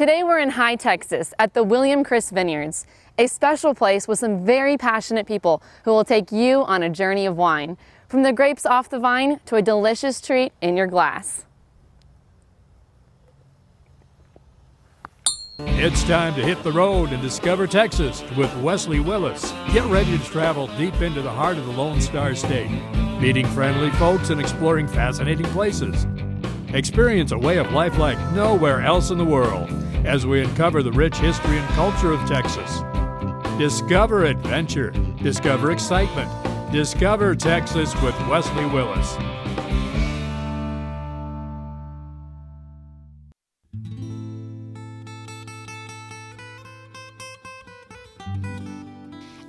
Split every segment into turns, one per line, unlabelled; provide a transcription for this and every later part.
Today we're in Hye Texas at the William Chris Vineyards, a special place with some very passionate people who will take you on a journey of wine, from the grapes off the vine to a delicious treat in your glass.
It's time to hit the road and discover Texas with Wesley Willis. Get ready to travel deep into the heart of the Lone Star State, meeting friendly folks and exploring fascinating places. Experience a way of life like nowhere else in the world as we uncover the rich history and culture of Texas. Discover adventure, discover excitement, discover Texas with Wesley Willis.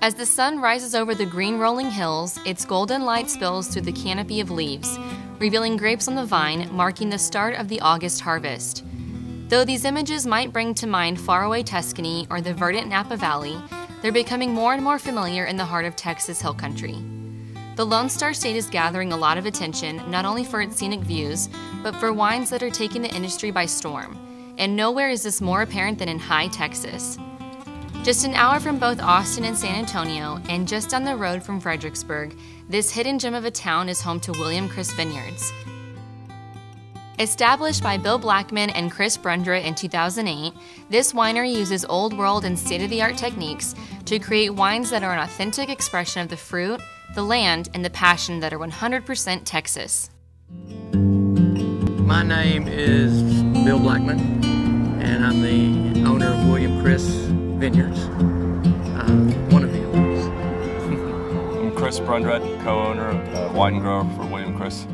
As the sun rises over the green rolling hills, its golden light spills through the canopy of leaves, revealing grapes on the vine, marking the start of the August harvest. Though these images might bring to mind faraway Tuscany or the verdant Napa Valley, they're becoming more and more familiar in the heart of Texas Hill Country. The Lone Star State is gathering a lot of attention not only for its scenic views, but for wines that are taking the industry by storm. And nowhere is this more apparent than in Hye Texas. Just an hour from both Austin and San Antonio, and just down the road from Fredericksburg, this hidden gem of a town is home to William Chris Vineyards. Established by Bill Blackmon and Chris Brundrett in 2008, this winery uses old world and state of the art techniques to create wines that are an authentic expression of the fruit, the land, and the passion that are 100% Texas.
My name is Bill Blackmon, and I'm the owner of William Chris Vineyards, uh, one of
Chris Brundrett, co-owner, uh, wine grower for William Chris.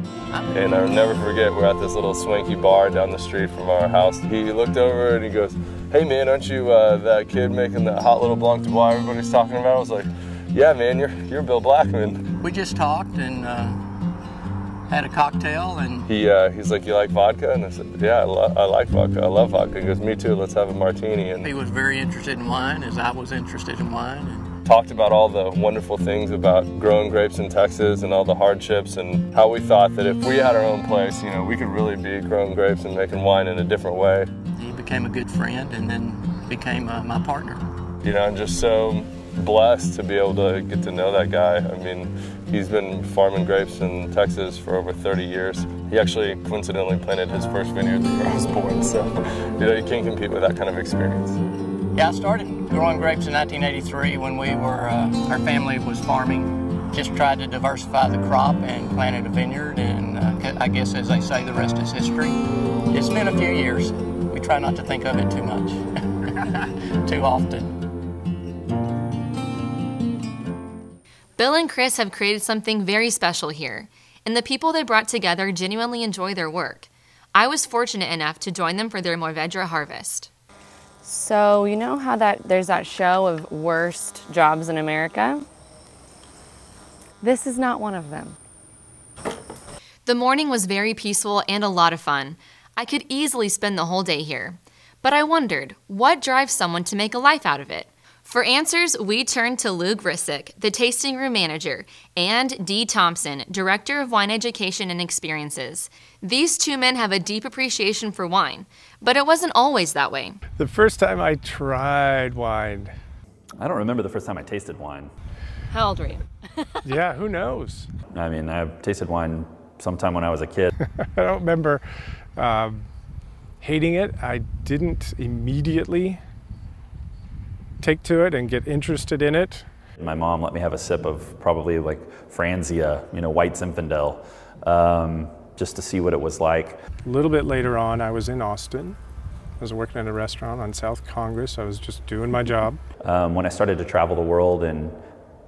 And I'll never forget, we're at this little swanky bar down the street from our house. He looked over and he goes, hey man, aren't you uh, that kid making that hot little Blanc du Bois everybody's talking about? I was like, yeah man, you're, you're Bill Blackmon.
We just talked and uh, had a cocktail and...
He, uh, he's like, you like vodka? And I said, yeah, I, lo- I like vodka. I love vodka. He goes, me too, let's have a martini. And
He was very interested in wine as I was interested in wine. And
talked about all the wonderful things about growing grapes in Texas and all the hardships and how we thought that if we had our own place, you know, we could really be growing grapes and making wine in a different way.
he became a good friend and then became uh, my partner.
You know, I'm just so blessed to be able to get to know that guy. I mean, he's been farming grapes in Texas for over 30 years. He actually coincidentally planted his first vineyard year I was born, so you know, you can't compete with that kind of experience.
Yeah, I started growing grapes in 1983 when we were, uh, our family was farming. Just tried to diversify the crop and planted a vineyard, and uh, I guess, as they say, the rest is history. It's been a few years. We try not to think of it too much, too often.
Bill and Chris have created something very special here, and the people they brought together genuinely enjoy their work. I was fortunate enough to join them for their Mourvedre harvest.
So, you know how that there's that show of worst jobs in America? This is not one of them.
The morning was very peaceful and a lot of fun. I could easily spend the whole day here. But I wondered, what drives someone to make a life out of it? For answers, we turned to Luke Hricik, the tasting room manager, and Dee Thompson, director of wine education and experiences. These two men have a deep appreciation for wine, but it wasn't always that way.
The first time I tried wine,
I don't remember the first time I tasted wine.
How old were you?
yeah, who knows?
I mean, I tasted wine sometime when I was a kid.
I don't remember um, hating it. I didn't immediately take to it and get interested in it.
My mom let me have a sip of probably like Franzia, you know, White Zinfandel, um, just to see what it was like.
A little bit later on, I was in Austin. I was working at a restaurant on South Congress. I was just doing my job.
Um, when I started to travel the world and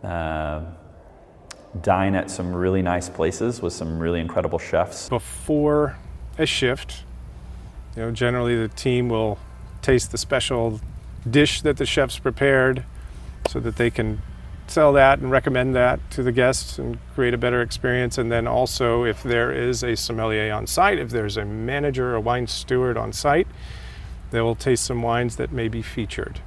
uh, dine at some really nice places with some really incredible chefs.
Before a shift, you know, generally the team will taste the special dish that the chefs prepared so that they can sell that and recommend that to the guests and create a better experience. And then also, if there is a sommelier on site, if there's a manager, a wine steward on site, they will taste some wines that may be featured.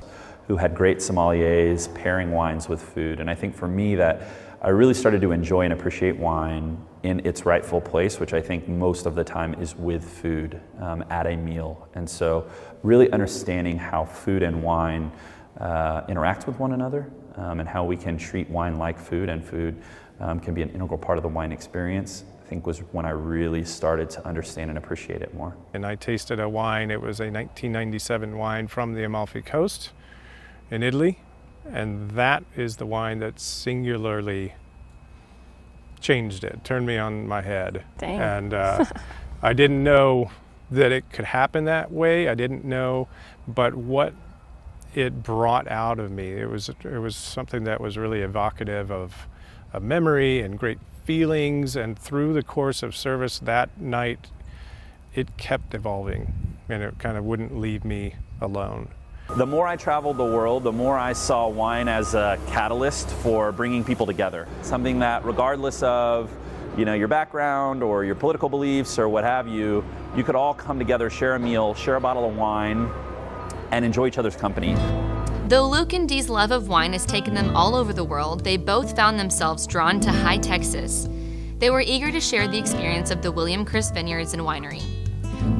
Who had great sommeliers pairing wines with food. And I think for me, that I really started to enjoy and appreciate wine in its rightful place, which I think most of the time is with food um, at a meal. And so, really understanding how food and wine uh, interact with one another um, and how we can treat wine like food and food um, can be an integral part of the wine experience. I think was when I really started to understand and appreciate it more.
And I tasted a wine, it was a 1997 wine from the Amalfi Coast in Italy. And that is the wine that singularly changed it, turned me on my head.
Dang.
And uh, I didn't know that it could happen that way. I didn't know, but what it brought out of me, it was it was something that was really evocative of, of memory and great feelings. And through the course of service that night, it kept evolving, and it kind of wouldn't leave me alone.
The more I traveled the world, the more I saw wine as a catalyst for bringing people together. Something that, regardless of you know, your background or your political beliefs or what have you, you could all come together, share a meal, share a bottle of wine, and enjoy each other's company.
Though Luke and Dee's love of wine has taken them all over the world, they both found themselves drawn to Hye Texas. They were eager to share the experience of the William Chris Vineyards and Winery.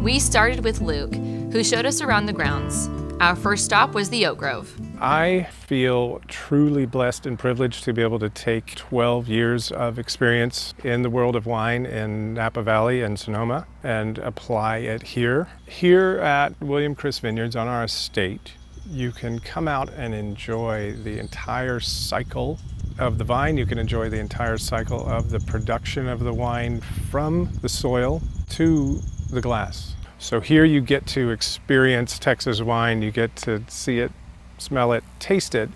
We started with Luke, who showed us around the grounds. Our first stop was the Oak Grove.
I feel truly blessed and privileged to be able to take 12 years of experience in the world of wine in Napa Valley and Sonoma and apply it here. Here at William Chris Vineyards on our estate, you can come out and enjoy the entire cycle of the vine. You can enjoy the entire cycle of the production of the wine from the soil to the glass. So here you get to experience Texas wine, you get to see it, smell it, taste it,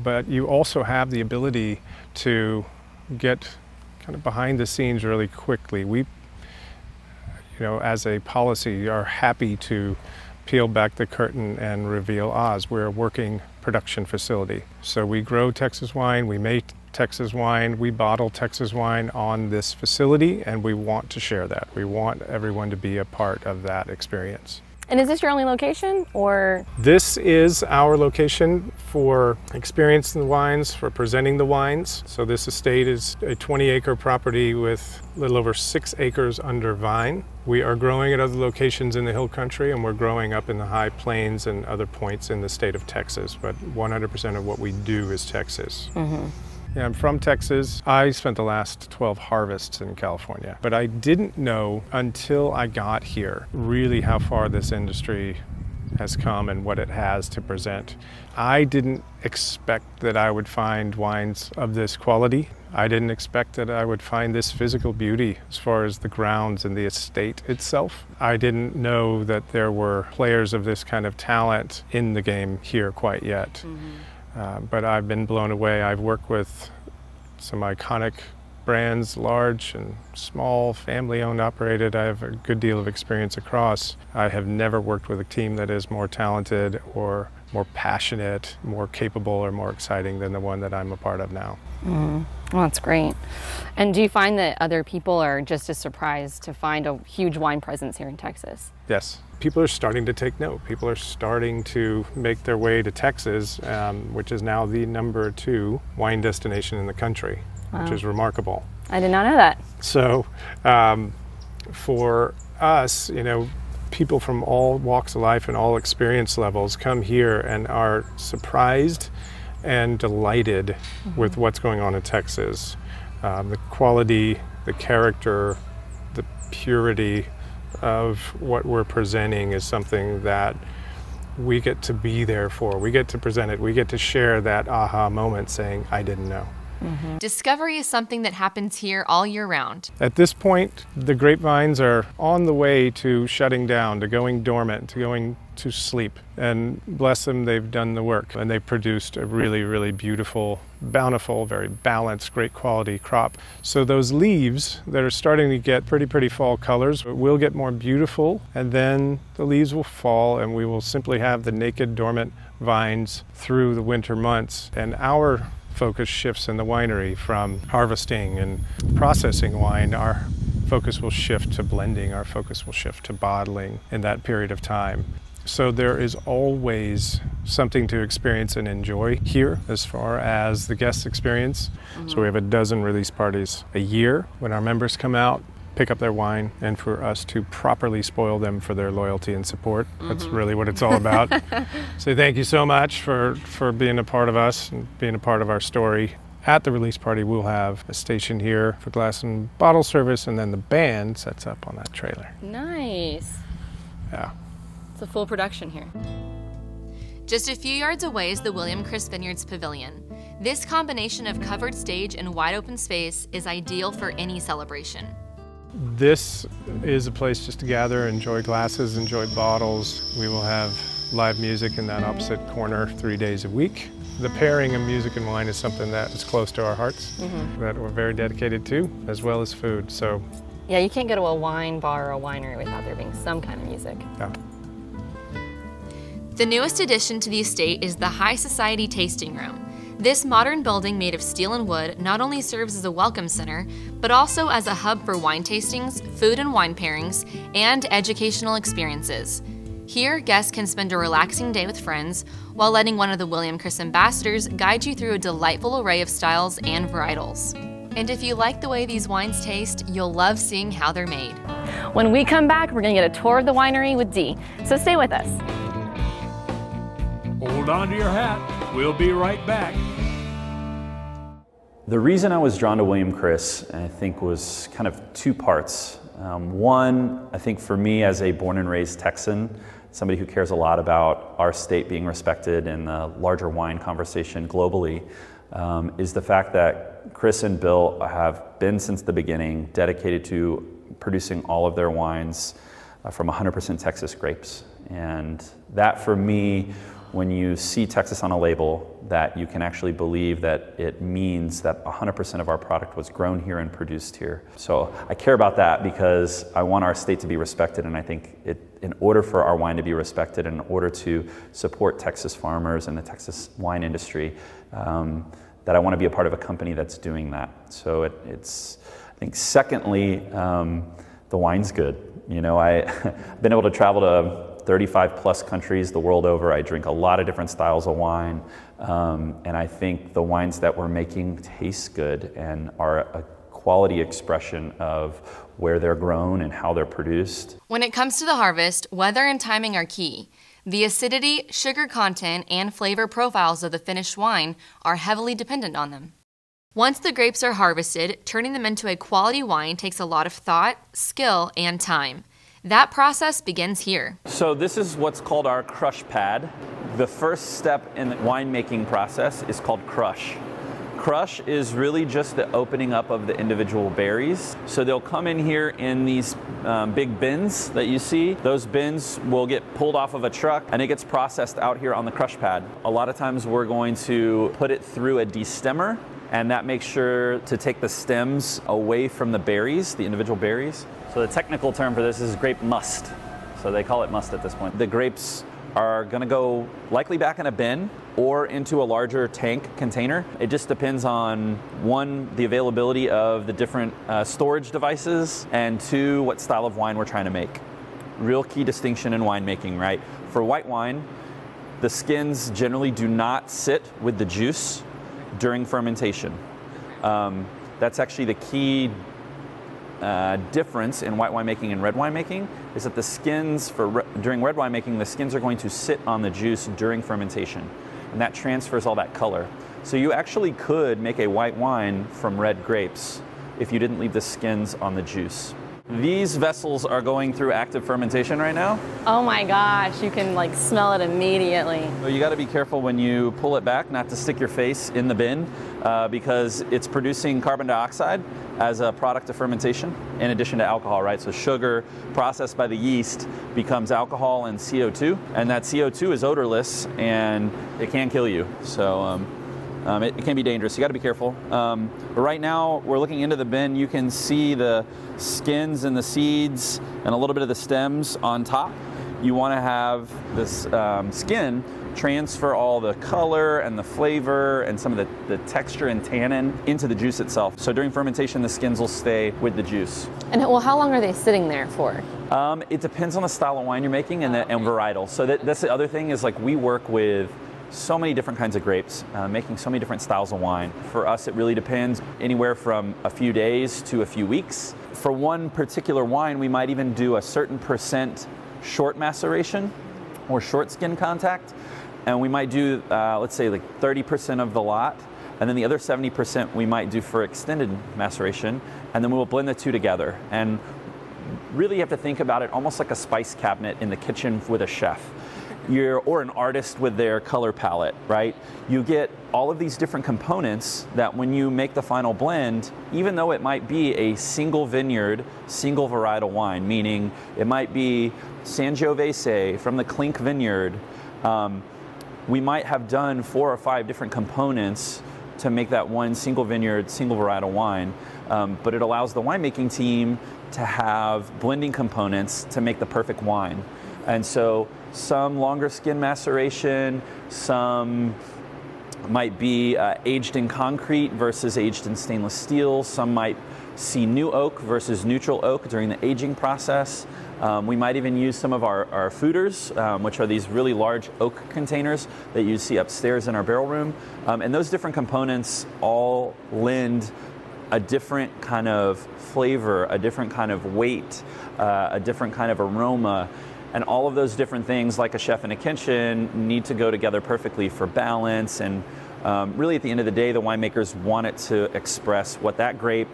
but you also have the ability to get kind of behind the scenes really quickly. We, you know, as a policy, are happy to peel back the curtain and reveal Oz. We're a working production facility. So we grow Texas wine, we make Texas wine. We bottle Texas wine on this facility and we want to share that. We want everyone to be a part of that experience.
And is this your only location or?
This is our location for experiencing the wines, for presenting the wines. So this estate is a 20 acre property with a little over six acres under vine. We are growing at other locations in the hill country and we're growing up in the high plains and other points in the state of Texas, but 100% of what we do is Texas. Mm-hmm. Yeah, I'm from Texas. I spent the last 12 harvests in California, but I didn't know until I got here really how far this industry has come and what it has to present. I didn't expect that I would find wines of this quality. I didn't expect that I would find this physical beauty as far as the grounds and the estate itself. I didn't know that there were players of this kind of talent in the game here quite yet. Mm-hmm. Uh, but I've been blown away. I've worked with some iconic brands, large and small, family owned, operated. I have a good deal of experience across. I have never worked with a team that is more talented or more passionate, more capable, or more exciting than the one that I'm a part of now.
Mm. Well, that's great. And do you find that other people are just as surprised to find a huge wine presence here in Texas?
Yes. People are starting to take note. People are starting to make their way to Texas, um, which is now the number two wine destination in the country, wow. which is remarkable.
I did not know that.
So, um, for us, you know, people from all walks of life and all experience levels come here and are surprised and delighted mm-hmm. with what's going on in Texas. Um, the quality, the character, the purity of what we're presenting is something that we get to be there for. We get to present it. We get to share that aha moment saying, I didn't know.
Mm-hmm. Discovery is something that happens here all year round.
At this point, the grapevines are on the way to shutting down, to going dormant, to going to sleep. And bless them, they've done the work. And they've produced a really, really beautiful, bountiful, very balanced, great quality crop. So those leaves that are starting to get pretty, pretty fall colors will get more beautiful. And then the leaves will fall, and we will simply have the naked, dormant vines through the winter months. And our focus shifts in the winery from harvesting and processing wine. Our focus will shift to blending, our focus will shift to bottling in that period of time. So there is always something to experience and enjoy here as far as the guest experience. Mm-hmm. So we have a dozen release parties a year when our members come out pick up their wine and for us to properly spoil them for their loyalty and support. Mm-hmm. That's really what it's all about. so thank you so much for, for being a part of us and being a part of our story. At the release party, we'll have a station here for glass and bottle service, and then the band sets up on that trailer.
Nice.
Yeah.
It's a full production here.
Just a few yards away is the William Chris Vineyards Pavilion. This combination of covered stage and wide open space is ideal for any celebration.
This is a place just to gather, enjoy glasses, enjoy bottles. We will have live music in that opposite corner three days a week. The pairing of music and wine is something that is close to our hearts, mm-hmm. that we're very dedicated to, as well as food. So,
yeah, you can't go to a wine bar or a winery without there being some kind of music.
Yeah.
The newest addition to the estate is the Hye Society Tasting Room. This modern building made of steel and wood not only serves as a welcome center, but also as a hub for wine tastings, food and wine pairings, and educational experiences. Here, guests can spend a relaxing day with friends while letting one of the William Chris ambassadors guide you through a delightful array of styles and varietals. And if you like the way these wines taste, you'll love seeing how they're made.
When we come back, we're going to get a tour of the winery with Dee. So stay with us.
Hold on to your hat. We'll be right back.
The reason I was drawn to William Chris, I think, was kind of two parts. Um, one, I think for me as a born and raised Texan, somebody who cares a lot about our state being respected in the larger wine conversation globally, um, is the fact that Chris and Bill have been since the beginning dedicated to producing all of their wines uh, from 100% Texas grapes. And that for me when you see Texas on a label, that you can actually believe that it means that 100% of our product was grown here and produced here. So I care about that because I want our state to be respected, and I think it, in order for our wine to be respected, in order to support Texas farmers and the Texas wine industry, um, that I want to be a part of a company that's doing that. So it, it's, I think, secondly, um, the wine's good. You know, I, I've been able to travel to 35 plus countries the world over. I drink a lot of different styles of wine. Um, and I think the wines that we're making taste good and are a quality expression of where they're grown and how they're produced.
When it comes to the harvest, weather and timing are key. The acidity, sugar content, and flavor profiles of the finished wine are heavily dependent on them. Once the grapes are harvested, turning them into a quality wine takes a lot of thought, skill, and time. That process begins here.
So, this is what's called our crush pad. The first step in the winemaking process is called crush. Crush is really just the opening up of the individual berries. So they'll come in here in these um, big bins that you see. Those bins will get pulled off of a truck and it gets processed out here on the crush pad. A lot of times we're going to put it through a destemmer and that makes sure to take the stems away from the berries, the individual berries. So the technical term for this is grape must. So they call it must at this point. The grapes are going to go likely back in a bin or into a larger tank container. It just depends on one, the availability of the different uh, storage devices, and two, what style of wine we're trying to make. Real key distinction in winemaking, right? For white wine, the skins generally do not sit with the juice during fermentation. Um, that's actually the key uh, difference in white wine making and red wine making is that the skins for re- during red wine making the skins are going to sit on the juice during fermentation. And that transfers all that color. So you actually could make a white wine from red grapes if you didn't leave the skins on the juice these vessels are going through active fermentation right now.
Oh my gosh, you can like smell it immediately.
So you got to be careful when you pull it back not to stick your face in the bin uh, because it's producing carbon dioxide as a product of fermentation in addition to alcohol, right? So sugar processed by the yeast becomes alcohol and CO2, and that CO2 is odorless and it can kill you. So um, um, it, it, can be dangerous. You got to be careful. Um, but right now, we're looking into the bin. You can see the skins and the seeds and a little bit of the stems on top. you want to have this um, skin transfer all the color and the flavor and some of the, the texture and tannin into the juice itself. So during fermentation, the skins will stay with the juice.
And well, how long are they sitting there for?
Um, it depends on the style of wine you're making and, the, and varietal. So that, that's the other thing is like we work with so many different kinds of grapes, uh, making so many different styles of wine. For us, it really depends anywhere from a few days to a few weeks. For one particular wine, we might even do a certain percent short maceration or short skin contact. And we might do, uh, let's say, like 30% of the lot. And then the other 70% we might do for extended maceration. And then we will blend the two together. And really you have to think about it almost like a spice cabinet in the kitchen with a chef you're, or an artist with their color palette, right? You get all of these different components that when you make the final blend, even though it might be a single vineyard, single varietal wine, meaning it might be Sangiovese from the Clink Vineyard, um, we might have done four or five different components to make that one single vineyard, single varietal wine. Um, but it allows the winemaking team to have blending components to make the perfect wine. And so some longer skin maceration, some might be uh, aged in concrete versus aged in stainless steel. Some might see new oak versus neutral oak during the aging process. Um, we might even use some of our, our foeders, um, which are these really large oak containers that you see upstairs in our barrel room. Um, and those different components all lend a different kind of flavor, a different kind of weight, uh, a different kind of aroma. And all of those different things, like a chef in a kitchen, need to go together perfectly for balance. And um, really, at the end of the day, the winemakers want it to express what that grape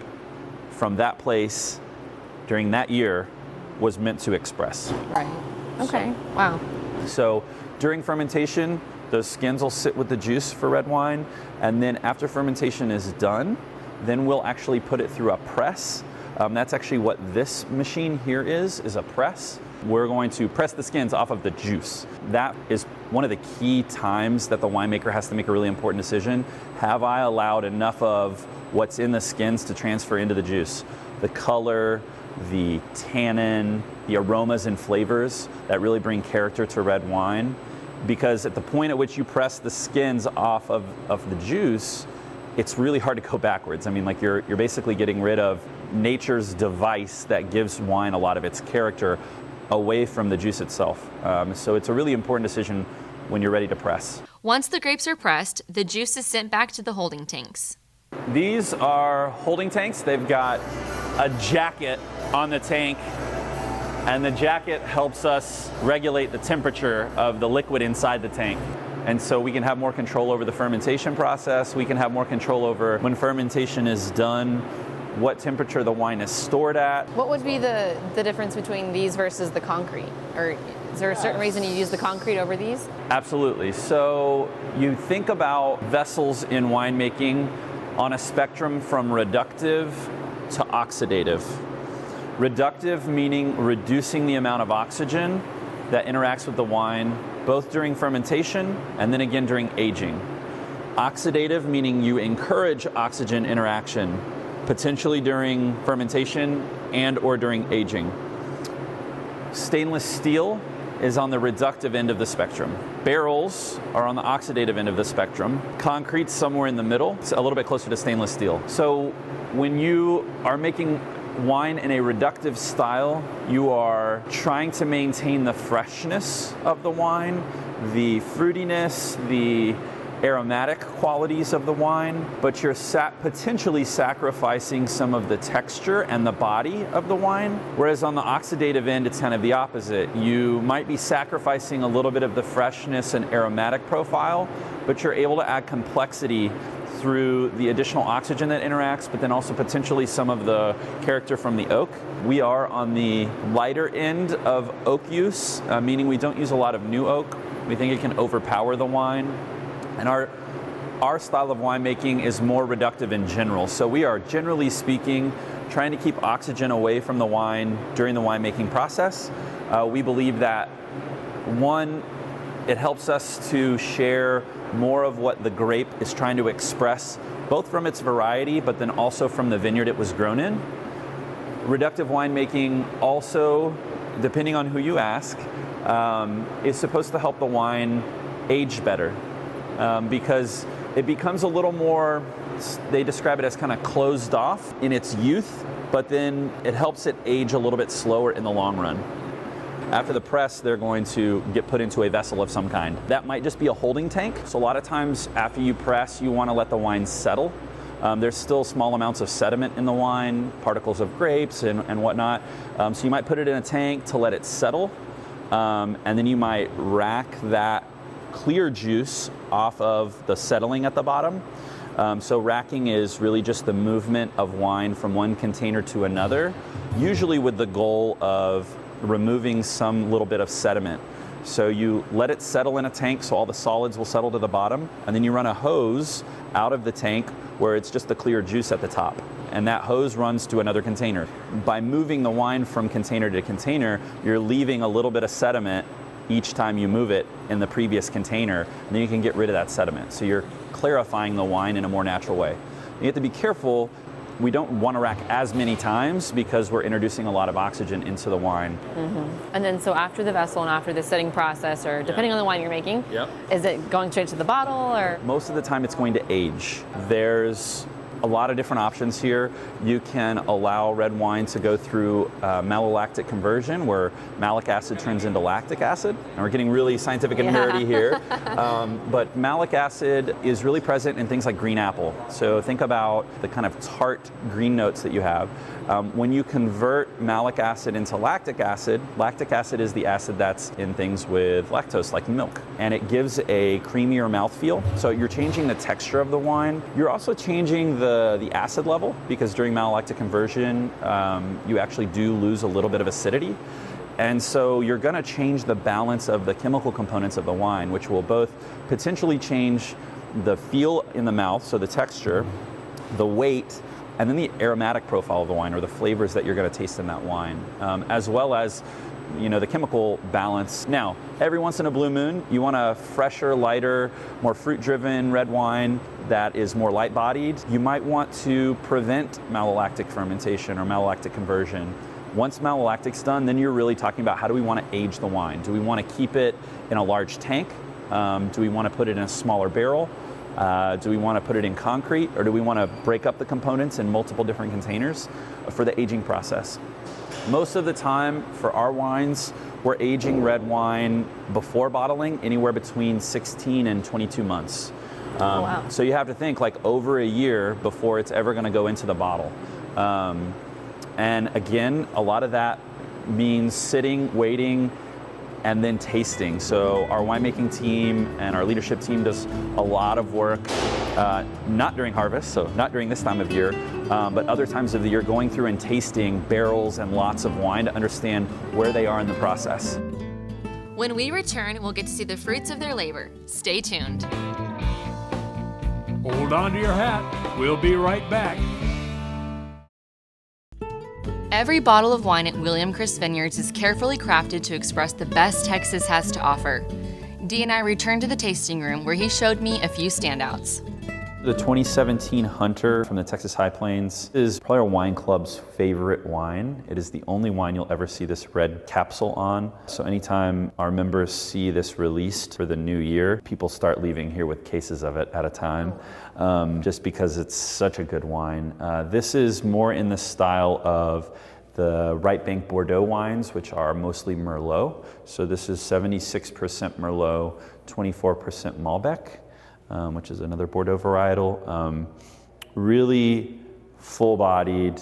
from that place during that year was meant to express.
Right. Okay. So, wow.
So during fermentation, those skins will sit with the juice for red wine. And then after fermentation is done, then we'll actually put it through a press. Um, that's actually what this machine here is, is a press we're going to press the skins off of the juice. That is one of the key times that the winemaker has to make a really important decision. Have I allowed enough of what's in the skins to transfer into the juice? The color, the tannin, the aromas and flavors that really bring character to red wine. Because at the point at which you press the skins off of, of the juice, it's really hard to go backwards. I mean, like you're, you're basically getting rid of nature's device that gives wine a lot of its character away from the juice itself. Um, so it's a really important decision when you're ready to press.
Once the grapes are pressed, the juice is sent back to the holding tanks.
These are holding tanks. They've got a jacket on the tank, and the jacket helps us regulate the temperature of the liquid inside the tank. And so we can have more control over the fermentation process. We can have more control over when fermentation is done what temperature the wine is stored at.
What would be the, the difference between these versus the concrete? Or is there a certain reason you use the concrete over these?
Absolutely. So you think about vessels in winemaking on a spectrum from reductive to oxidative. Reductive meaning reducing the amount of oxygen that interacts with the wine both during fermentation and then again during aging. Oxidative meaning you encourage oxygen interaction potentially during fermentation and or during aging. Stainless steel is on the reductive end of the spectrum. Barrels are on the oxidative end of the spectrum. Concrete's somewhere in the middle, it's a little bit closer to stainless steel. So when you are making wine in a reductive style, you are trying to maintain the freshness of the wine, the fruitiness, the aromatic qualities of the wine, but you're potentially sacrificing some of the texture and the body of the wine. Whereas on the oxidative end, it's kind of the opposite. You might be sacrificing a little bit of the freshness and aromatic profile, but you're able to add complexity through the additional oxygen that interacts, but then also potentially some of the character from the oak. We are on the lighter end of oak use, uh, meaning we don't use a lot of new oak. We think it can overpower the wine. And our our style of winemaking is more reductive in general. So we are generally speaking trying to keep oxygen away from the wine during the winemaking process. Uh, we believe that one, it helps us to share more of what the grape is trying to express, both from its variety, but then also from the vineyard it was grown in. Reductive winemaking also, depending on who you ask, um, is supposed to help the wine age better um, because it becomes a little more, they describe it as kind of closed off in its youth, but then it helps it age a little bit slower in the long run. After the press, they're going to get put into a vessel of some kind. That might just be a holding tank. So a lot of times after you press, you want to let the wine settle. Um, there's still small amounts of sediment in the wine, particles of grapes and, and whatnot. Um, so you might put it in a tank to let it settle. Um, and then you might rack that clear juice off of the settling at the bottom. Um, so racking is really just the movement of wine from one container to another, usually with the goal of removing some little bit of sediment. So you let it settle in a tank so all the solids will settle to the bottom, and then you run a hose out of the tank where it's just the clear juice at the top. And that hose runs to another container. By moving the wine from container to container, you're leaving a little bit of sediment each time you move it in the previous container, and then you can get rid of that sediment. So you're clarifying the wine in a more natural way. You have to be careful. We don't want to rack as many times because we're introducing a lot of oxygen into the wine.
Mm-hmm. And then, so after the vessel and after the setting process, or depending yeah. on the wine you're making,
yep.
is it going straight to the bottle or?
Most of the time, it's going to age. There's a lot of different options here. You can allow red wine to go through uh, malolactic conversion, where malic acid turns into lactic acid. And we're getting really scientific and yeah. nerdy here. Um, but malic acid is really present in things like green apple. So think about the kind of tart green notes that you have. Um, when you convert malic acid into lactic acid, lactic acid is the acid that's in things with lactose, like milk, and it gives a creamier mouthfeel. So you're changing the texture of the wine. You're also changing the, the acid level because during malolactic conversion, um, you actually do lose a little bit of acidity. And so you're going to change the balance of the chemical components of the wine, which will both potentially change the feel in the mouth, so the texture, the weight, and then the aromatic profile of the wine or the flavors that you're going to taste in that wine, um, as well as you know the chemical balance. Now, every once in a blue moon, you want a fresher, lighter, more fruit-driven red wine that is more light-bodied. You might want to prevent malolactic fermentation or malolactic conversion. Once malolactic's done, then you're really talking about how do we want to age the wine? Do we want to keep it in a large tank? Um, do we want to put it in a smaller barrel? Uh, do we want to put it in concrete or do we want to break up the components in multiple different containers for the aging process? Most of the time for our wines, we're aging red wine before bottling anywhere between 16 and 22 months.
Um, oh, wow.
So you have to think like over a year before it's ever going to go into the bottle. Um, and again, a lot of that means sitting, waiting, and then tasting. So our winemaking team and our leadership team does a lot of work, uh, not during harvest, so not during this time of year, um, but other times of the year, going through and tasting barrels and lots of wine to understand where they are in the process.
When we return, we'll get to see the fruits of their labor. Stay tuned.
Hold on to your hat. We'll be right back.
Every bottle of wine at William Chris Vineyards is carefully crafted to express the best Texas has to offer. Dee and I returned to the tasting room where he showed me a few standouts.
The 2017 Hunter from the Texas High Plains is probably our wine club's favorite wine. It is the only wine you'll ever see this red capsule on. So anytime our members see this released for the new year, people start leaving here with cases of it at a time, um, just because it's such a good wine. Uh, this is more in the style of the Right Bank Bordeaux wines, which are mostly Merlot. So this is 76% Merlot, 24% Malbec, um, which is another Bordeaux varietal. Um, really full-bodied,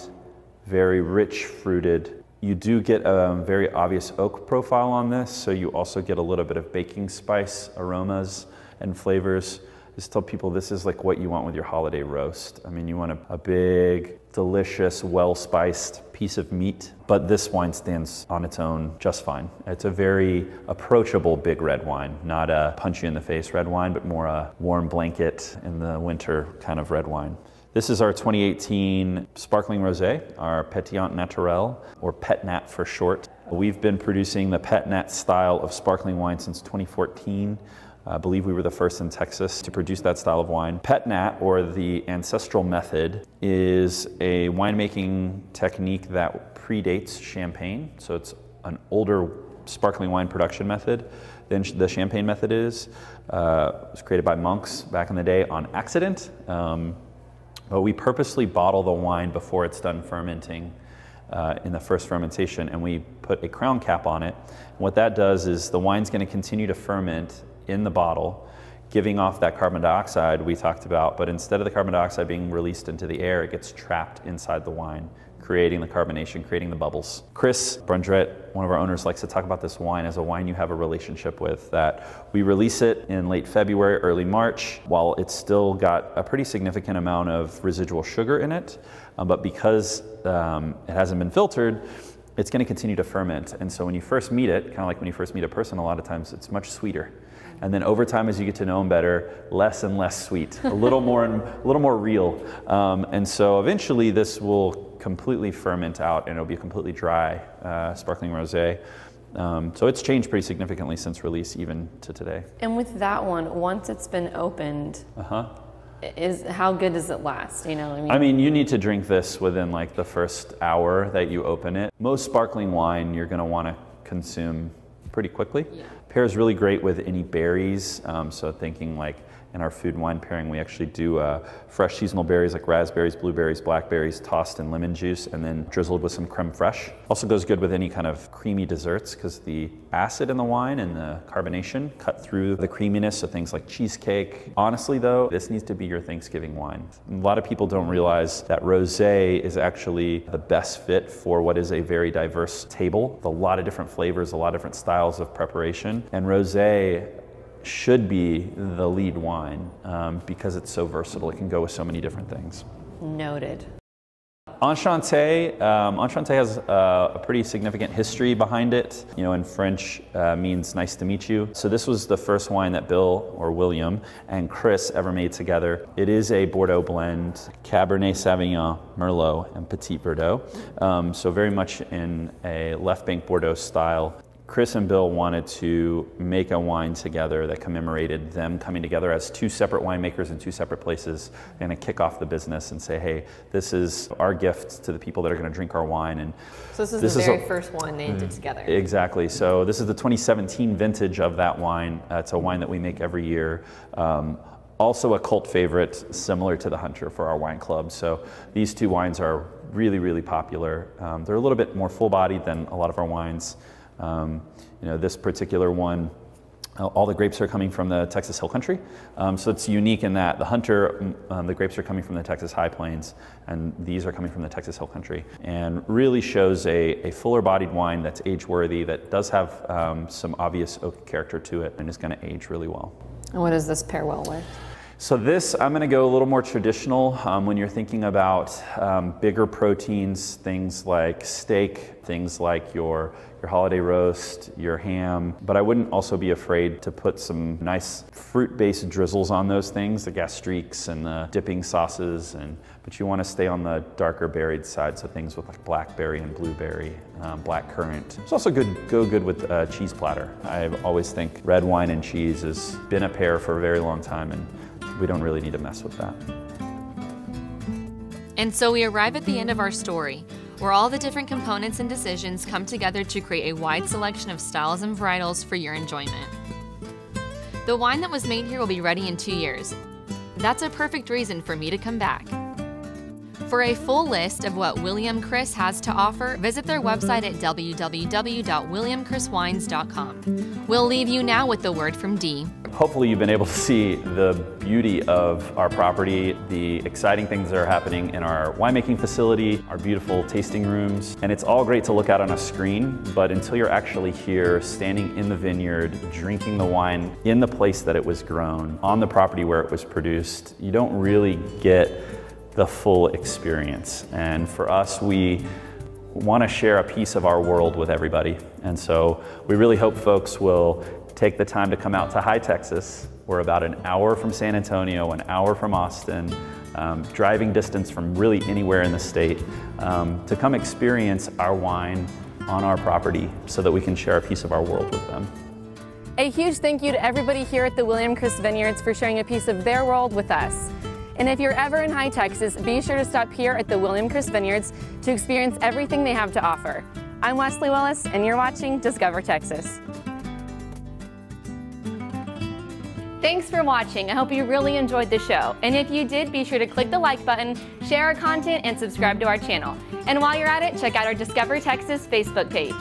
very rich fruited. You do get a very obvious oak profile on this, so you also get a little bit of baking spice aromas and flavors is tell people this is like what you want with your holiday roast. I mean, you want a, a big, delicious, well spiced piece of meat, but this wine stands on its own just fine. It's a very approachable big red wine, not a punch you in the face red wine, but more a warm blanket in the winter kind of red wine. This is our 2018 sparkling rosé, our Pétillant Naturel, or Pet Nat for short. We've been producing the Pet Nat style of sparkling wine since 2014. I believe we were the first in Texas to produce that style of wine. Pet Nat, or the ancestral method, is a winemaking technique that predates champagne. So it's an older sparkling wine production method than the champagne method is. Uh, it was created by monks back in the day on accident. Um, but we purposely bottle the wine before it's done fermenting uh, in the first fermentation, and we put a crown cap on it. And what that does is the wine's going to continue to ferment in the bottle, giving off that carbon dioxide we talked about, but instead of the carbon dioxide being released into the air, it gets trapped inside the wine creating the carbonation, creating the bubbles. Chris Brundrett, one of our owners, likes to talk about this wine as a wine you have a relationship with. That we release it in late February, early March, while it's still got a pretty significant amount of residual sugar in it. Um, but because um, it hasn't been filtered, it's going to continue to ferment. And so when you first meet it, kind of like when you first meet a person, a lot of times it's much sweeter. And then over time, as you get to know them better, less and less sweet, a little more and a little more real. Um, and so eventually, this will completely ferment out and it'll be a completely dry uh, sparkling rosé. Um, so it's changed pretty significantly since release, even to today.
And with that one, once it's been opened, uh-huh. is how good does it last? You know,
I mean, I mean, you need to drink this within like the first hour that you open it. Most sparkling wine you're going to want to consume pretty quickly. Yeah. Pairs really great with any berries. Um, so thinking like in our food and wine pairing, we actually do uh, fresh seasonal berries like raspberries, blueberries, blackberries tossed in lemon juice and then drizzled with some creme fraiche. Also goes good with any kind of creamy desserts because the acid in the wine and the carbonation cut through the creaminess of things like cheesecake. Honestly, though, this needs to be your Thanksgiving wine. A lot of people don't realize that rosé is actually the best fit for what is a very diverse table, a lot of different flavors, a lot of different styles of preparation. And rosé should be the lead wine um, because it's so versatile. It can go with so many different things.
Noted.
Enchanté, um, Enchanté has uh, a pretty significant history behind it. You know, in French uh, means nice to meet you. So this was the first wine that Bill or William and Chris ever made together. It is a Bordeaux blend, Cabernet Sauvignon, Merlot, and Petit Verdot. Um, so very much in a left bank Bordeaux style. Chris and Bill wanted to make a wine together that commemorated them coming together as two separate winemakers in two separate places and to kick off the business and say, hey, this is our gift to the people that are going to drink our wine. And
so this is this the is very a, first one they did together.
Exactly. So this is the 2017 vintage of that wine. Uh, it's a wine that we make every year. Um, also a cult favorite, similar to the Hunter for our wine club. So these two wines are really, really popular. Um, they're a little bit more full-bodied than a lot of our wines. Um, you know, this particular one, uh, all the grapes are coming from the Texas Hill Country. Um, so it's unique in that the Hunter, mm, um, the grapes are coming from the Texas High Plains, and these are coming from the Texas Hill Country. And really shows a, a fuller bodied wine that's age worthy, that does have um, some obvious oak character to it, and is going to age really well.
And what does this pair well with?
So this, I'm going to go a little more traditional um, when you're thinking about um, bigger proteins, things like steak, things like your your holiday roast, your ham. But I wouldn't also be afraid to put some nice fruit-based drizzles on those things, the gastriques and the dipping sauces. And but you want to stay on the darker berried side, so things with like blackberry and blueberry, um, black currant. It's also good go good with a cheese platter. I always think red wine and cheese has been a pair for a very long time, and we don't really need to mess with that.
And so we arrive at the end of our story, where all the different components and decisions come together to create a wide selection of styles and varietals for your enjoyment. The wine that was made here will be ready in two years. That's a perfect reason for me to come back. For a full list of what William Chris has to offer, visit their website at www.williamchriswines.com. We'll leave you now with the word from Dee.
Hopefully you've been able to see the beauty of our property, the exciting things that are happening in our winemaking facility, our beautiful tasting rooms, and it's all great to look at on a screen, but until you're actually here, standing in the vineyard, drinking the wine in the place that it was grown, on the property where it was produced, you don't really get the full experience. And for us, we want to share a piece of our world with everybody. And so we really hope folks will take the time to come out to Hye Texas. We're about an hour from San Antonio, an hour from Austin, um, driving distance from really anywhere in the state, um, to come experience our wine on our property so that we can share a piece of our world with them.
A huge thank you to everybody here at the William Chris Vineyards for sharing a piece of their world with us. And if you're ever in Hye Texas, be sure to stop here at the William Chris Vineyards to experience everything they have to offer. I'm Wesley Willis, and you're watching Discover Texas. Thanks for watching. I hope you really enjoyed the show. And if you did, be sure to click the like button, share our content, and subscribe to our channel. And while you're at it, check out our Discover Texas Facebook page.